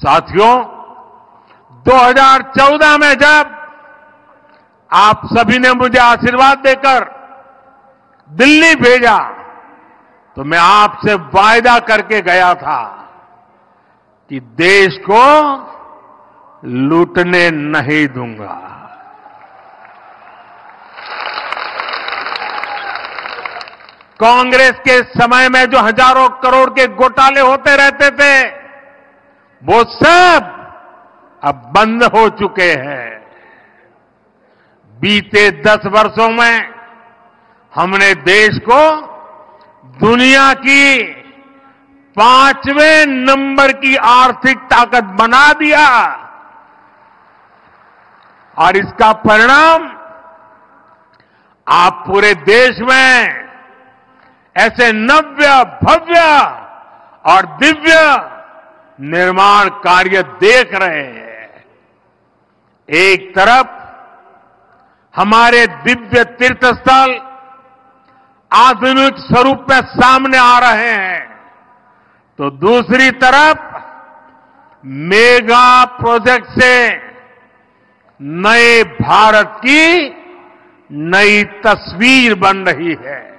साथियों 2014 में जब आप सभी ने मुझे आशीर्वाद देकर दिल्ली भेजा तो मैं आपसे वायदा करके गया था कि देश को लूटने नहीं दूँगा। कांग्रेस के समय में जो हज़ारों करोड़ के घोटाले होते रहते थे वो सब अब बंद हो चुके हैं। बीते दस वर्षों में हमने देश को दुनिया की पाँचवें नंबर की आर्थिक ताकत बना दिया। और इसका परिणाम आप पूरे देश में ऐसे नव्य, भव्य और दिव्य निर्माण कार्य देख रहे हैं। एक तरफ़ हमारे दिव्य तीर्थ स्थल आधुनिक स्वरूप में सामने आ रहे हैं। तो दूसरी तरफ़ मेगा प्रोजेक्ट से नए भारत की नई तस्वीर बन रही है।